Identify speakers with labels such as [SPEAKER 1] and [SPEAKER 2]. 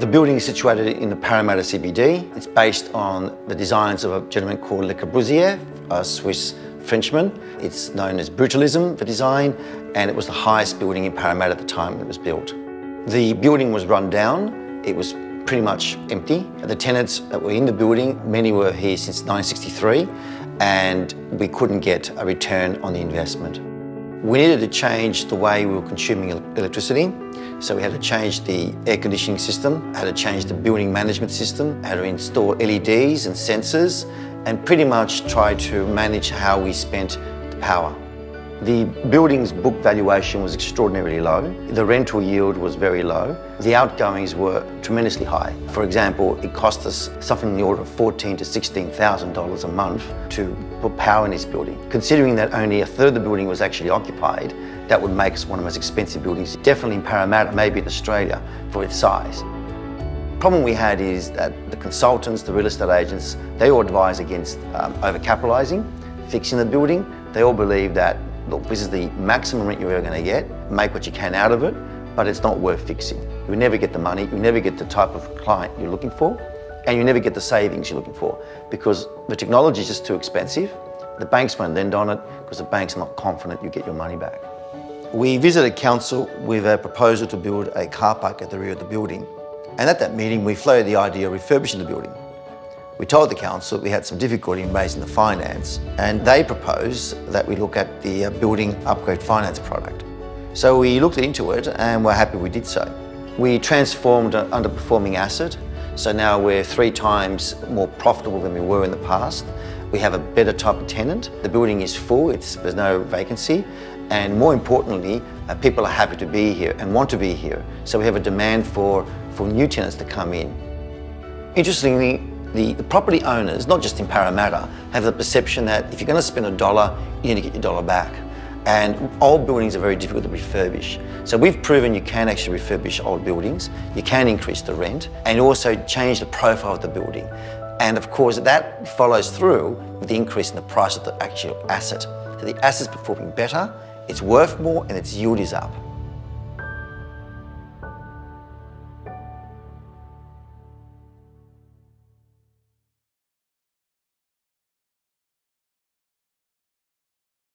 [SPEAKER 1] The building is situated in the Parramatta CBD. It's based on the designs of a gentleman called Le Corbusier, a Swiss Frenchman. It's known as Brutalism for design, and it was the highest building in Parramatta at the time it was built. The building was run down. It was pretty much empty. The tenants that were in the building, many were here since 1963, and we couldn't get a return on the investment. We needed to change the way we were consuming electricity. So we had to change the air conditioning system, had to change the building management system, had to install LEDs and sensors, and pretty much try to manage how we spent the power. The building's book valuation was extraordinarily low. The rental yield was very low. The outgoings were tremendously high. For example, it cost us something in the order of 14,000 to $16,000 a month to put power in this building. Considering that only a third of the building was actually occupied, that would make us one of the most expensive buildings, definitely in Parramatta, maybe in Australia, for its size. The problem we had is that the consultants, the real estate agents, they all advise against um, overcapitalising, fixing the building. They all believe that look, this is the maximum rent you're ever going to get, make what you can out of it, but it's not worth fixing. You never get the money, you never get the type of client you're looking for, and you never get the savings you're looking for because the technology is just too expensive. The banks won't lend on it because the bank's are not confident you get your money back. We visited council with a proposal to build a car park at the rear of the building. And at that meeting, we floated the idea of refurbishing the building. We told the council that we had some difficulty in raising the finance and they proposed that we look at the uh, building upgrade finance product. So we looked into it and we're happy we did so. We transformed an underperforming asset, so now we're three times more profitable than we were in the past. We have a better type of tenant. The building is full, there's no vacancy, and more importantly, uh, people are happy to be here and want to be here. So we have a demand for, for new tenants to come in. Interestingly, the, property owners, not just in Parramatta, have the perception that if you're going to spend a dollar, you need to get your dollar back. And old buildings are very difficult to refurbish. So we've proven you can actually refurbish old buildings, you can increase the rent, and also change the profile of the building. And of course, that follows through with the increase in the price of the actual asset. So the asset's performing better, it's worth more, and its yield is up.